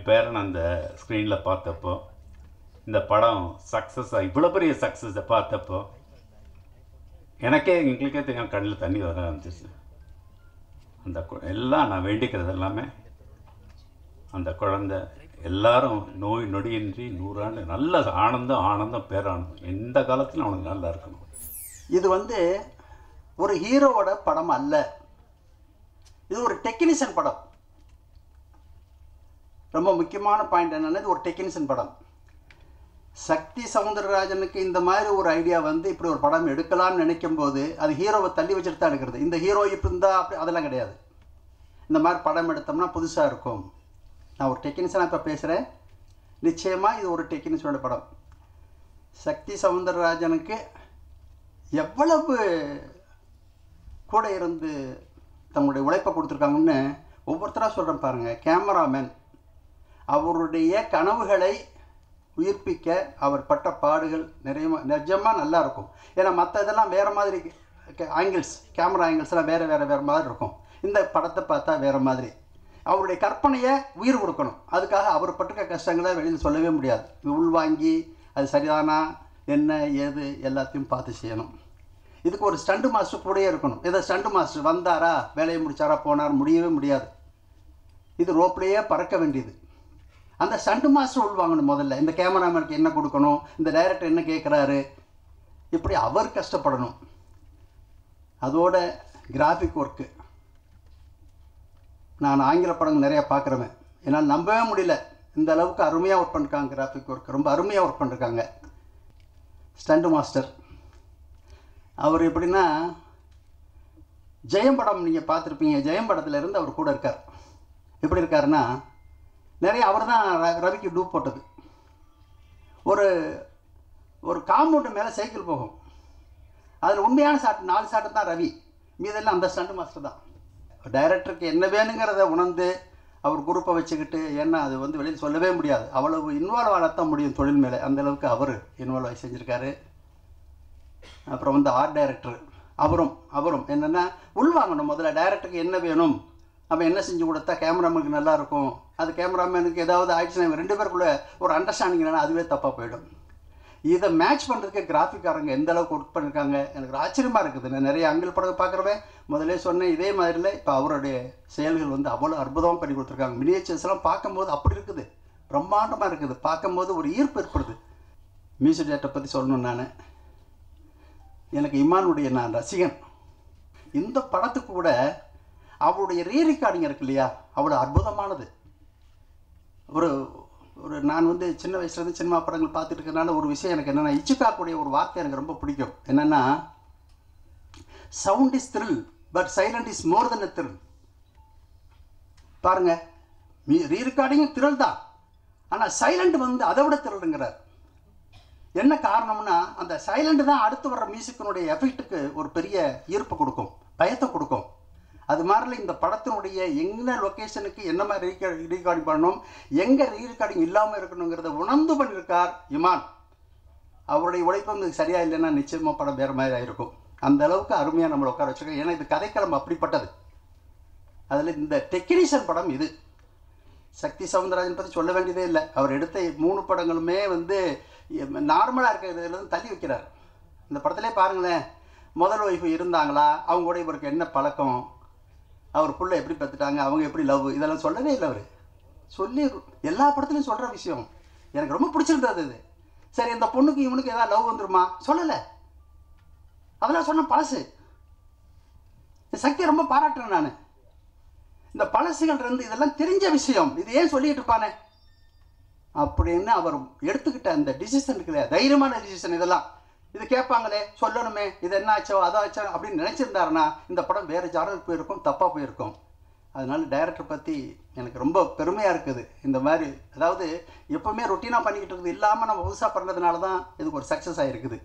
என் பேரன் அந்த ஸ்க்ரீனில் பார்த்தப்போ இந்த படம் சக்ஸஸாக இவ்வளோ பெரிய சக்ஸஸை பார்த்தப்போ எனக்கே எங்களுக்கே தெரியும் கண்ணில் தண்ணி வர ஆரம்பிச்சிச்சு அந்த எல்லாம் நான் வேண்டிக்கிறது எல்லாமே அந்த குழந்தை எல்லாரும் நோய் நொடியின்றி நூறாண்டு நல்ல ஆனந்தம் ஆனந்தம் பேரானந்தம். எந்த காலத்திலும் அவனுக்கு நல்லா இருக்கணும். இது வந்து ஒரு ஹீரோவோட படம் அல்ல. இது ஒரு டெக்னீஷியன் படம். ரொம்ப முக்கியமான பாயிண்ட் என்னென்னது ஒரு டெக்னீஷியன் படம். சக்தி சவுந்தரராஜனுக்கு இந்த மாதிரி ஒரு ஐடியா வந்து இப்படி ஒரு படம் எடுக்கலாம்னு நினைக்கும் போது அது ஹீரோவை தள்ளி வச்சுட்டு தான் எடுக்கிறது. இந்த ஹீரோ இப்போ இருந்தால் அப்படி அதெல்லாம் கிடையாது. இந்த மாதிரி படம் எடுத்தோம்னா புதுசாக இருக்கும். நான் ஒரு டெக்னீஷியனாக இப்போ பேசுகிறேன் நிச்சயமாக இது ஒரு டெக்னீஷியனோட படம். சக்தி சவுந்தரராஜனுக்கு எவ்வளவு கூட இருந்து தங்களுடைய உழைப்பை கொடுத்துருக்காங்கன்னு ஒவ்வொருத்தராக சொல்கிறேன் பாருங்கள் கேமராமேன் அவருடைய கனவுகளை உயிர்ப்பிக்க அவர் பட்ட பாடுகள் நிறைய நிஜமாக நல்லா இருக்கும். ஏன்னா மற்ற இதெல்லாம் வேறு மாதிரி ஆங்கிள்ஸ் கேமரா ஆங்கிள்ஸ்லாம் வேறு வேறு வேறு மாதிரி இருக்கும். இந்த படத்தை பார்த்தா வேறு மாதிரி. அவருடைய கற்பனையை உயிர் கொடுக்கணும். அதுக்காக அவர் பட்டுக்க கஷ்டங்களை வெளியில் சொல்லவே முடியாது. உள்வாங்கி அது சரிதானா என்ன ஏது எல்லாத்தையும் பார்த்து செய்யணும். இதுக்கு ஒரு ஸ்டண்டு மாஸ்டர் கூடயே இருக்கணும். இதை ஸ்டண்டு மாஸ்டர் வந்தாரா வேலையை முடித்தாரா போனார் முடியவே முடியாது. இது ரோப்லேயே பறக்க வேண்டியது. அந்த ஸ்டண்ட் மாஸ்டர் உள்வாங்கணும் முதல்ல இந்த கேமராமேனுக்கு என்ன கொடுக்கணும் இந்த டைரக்டர் என்ன கேட்குறாரு இப்படி அவர் கஷ்டப்படணும். அதோட கிராஃபிக் ஒர்க்கு நான் ஆங்கில படங்கள் நிறையா பார்க்குறவன். என்னால் நம்பவே முடியல. இந்த அளவுக்கு அருமையாக ஒர்க் பண்ணிருக்காங்க கிராஃபிக் ஒர்க் ரொம்ப அருமையாக ஒர்க் பண்ணிருக்காங்க. ஸ்டண்ட் மாஸ்டர் அவர் எப்படின்னா ஜெயம் படம் நீங்கள் பார்த்துருப்பீங்க. ஜெயம் படத்துலேருந்து அவர் கூட இருக்கார். எப்படி இருக்காருன்னா நிறைய அவர் தான் ரவிக்கு டூப் போட்டது. ஒரு ஒரு காம்பவுண்டு மேலே சைக்கிள் போகும். அதில் உண்மையான சாட்டு நாலு சாட்டு தான் ரவி. மீதெல்லாம் அந்த ஸ்டண்ட் மாஸ்டர் தான். டைரக்டருக்கு என்ன வேணுங்கிறத உணர்ந்து அவர் குரூப்பை வச்சுக்கிட்டு ஏன்னா அது வந்து வெளியில் சொல்லவே முடியாது. அவ்வளவு இன்வால்வ் ஆகத்தான் முடியும் தொழில் மேலே. அந்த அளவுக்கு அவர் இன்வால்வ் ஆகி செஞ்சுருக்காரு. அப்புறம் வந்து ஆர்ட் டைரக்டர் அவரும் அவரும் என்னென்னா உள்வாங்கணும். முதல்ல டைரக்டருக்கு என்ன வேணும்? நம்ம என்ன செஞ்சு கொடுத்தா கேமராமேனுக்கு நல்லா இருக்கும் அது கேமராமேனுக்கு ஏதாவது ஆயிடுச்சுன்னா ரெண்டு பேருக்குள்ள ஒரு அண்டர்ஸ்டாண்டிங் இல்லைன்னா அதுவே தப்பாக போயிடும். இதை மேட்ச் பண்ணுறதுக்கு கிராஃபிக்காரங்க எந்த அளவுக்கு ஒர்க் பண்ணியிருக்காங்க எனக்கு ஒரு ஆச்சரியமாக இருக்குது. நான் நிறைய அங்கிள் படம் பார்க்குறவன். முதல்ல சொன்னேன் இதே மாதிரில இப்போ அவருடைய செயல்கள் வந்து அவ்வளோ அற்புதமாக பண்ணி கொடுத்துருக்காங்க. மினியேச்சர்ஸ்லாம் பார்க்கும்போது அப்படி இருக்குது. பிரம்மாண்டமாக இருக்குது. பார்க்கும்போது ஒரு ஈர்ப்பு ஏற்படுது. மியூசிக் டேரக்டரை பற்றி சொல்லணும் நான். எனக்கு இமானுடைய நான் ரசிகன். இந்த படத்துக்கு கூட அவருடைய ரீ ரெக்கார்டிங் இருக்கு இல்லையா? அவ்வளோ அற்புதமானது. ஒரு ஒரு நான் வந்து சின்ன வயசுலேருந்து சினிமா படங்கள் பார்த்துட்டு இருக்கிறனால ஒரு விஷயம் எனக்கு என்னென்னா இச்சுக்காக்குடைய ஒரு வார்த்தை எனக்கு ரொம்ப பிடிக்கும். என்னென்னா sound is thrill but silent is more than a thrill பாருங்க ரீ ரெக்கார்டிங்கும் த்ரில் தான். ஆனால் சைலண்ட் வந்து அதை விட த்ரில்லுங்கிறார் என்ன காரணம்னா அந்த சைலண்ட் தான் அடுத்து வர்ற மியூசிக்கினுடைய எஃபெக்ட்டுக்கு ஒரு பெரிய ஈர்ப்பு கொடுக்கும் பயத்தை கொடுக்கும். அது மாதிரில இந்த படத்தினுடைய என்ன லொக்கேஷனுக்கு என்ன மாதிரி ரீகார்டிங் பண்ணணும் எங்கே ரீகார்டிங் இல்லாமல் இருக்கணுங்கிறத உணர்ந்து பண்ணியிருக்கார் இமான். அவருடைய உழைப்பு வந்து சரியாக இல்லைன்னா நிச்சயமாக படம் வேறு மாதிரி ஆயிருக்கும். அந்த அளவுக்கு அருமையாக நம்மளை உட்கார வச்சுருக்கோம் ஏன்னா இது கதைக்களம் அப்படிப்பட்டது. அதில் இந்த டெக்னீஷியன் படம் இது. சக்தி சவுந்தரராஜன் பற்றி சொல்ல வேண்டியதே இல்லை. அவர் எடுத்த மூணு படங்களுமே வந்து நார்மலாக இருக்கிறதுலேருந்து தள்ளி வைக்கிறார். இந்த படத்திலே பாருங்களேன் முதல் ஒய்ஃபு இருந்தாங்களா? அவங்களோட இவருக்கு என்ன பழக்கம்? அவர் பிள்ளை எப்படி பெற்றுட்டாங்க அவங்க எப்படி லவ் இதெல்லாம் சொல்லவே இல்லை அவர். சொல்லி எல்லா படத்துலையும் சொல்கிற விஷயம். எனக்கு ரொம்ப பிடிச்சிருந்தது அது. சரி இந்த பொண்ணுக்கு இவனுக்கு ஏதாவது லவ் வந்துருமா? சொல்லலை. அதெல்லாம் சொன்ன பழசு. இந்த சக்தியை ரொம்ப பாராட்டுறேன் நான். இந்த பழசுகள் இருந்து இதெல்லாம் தெரிஞ்ச விஷயம். இது ஏன் சொல்லிட்டு இருப்பானே? அப்படின்னு அவர் எடுத்துக்கிட்ட அந்த டிசிஷன் இருக்குல்ல தைரியமான டிசிஷன் இதெல்லாம். இது கேட்பாங்களே சொல்லணுமே இது என்ன ஆச்சோ அதாச்சோ அப்படின்னு நினச்சிருந்தாருன்னா இந்த படம் வேறு ஜானல் போயிருக்கும் தப்பாக போயிருக்கும். அதனால் டைரக்டர் பற்றி எனக்கு ரொம்ப பெருமையாக இருக்குது. இந்த மாதிரி அதாவது எப்போவுமே ரொட்டீனாக பண்ணிக்கிட்டு இருக்குது இல்லாமல் நம்ம புதுசாக பண்ணுறதுனால தான் இதுக்கு ஒரு சக்ஸஸ் ஆகிருக்குது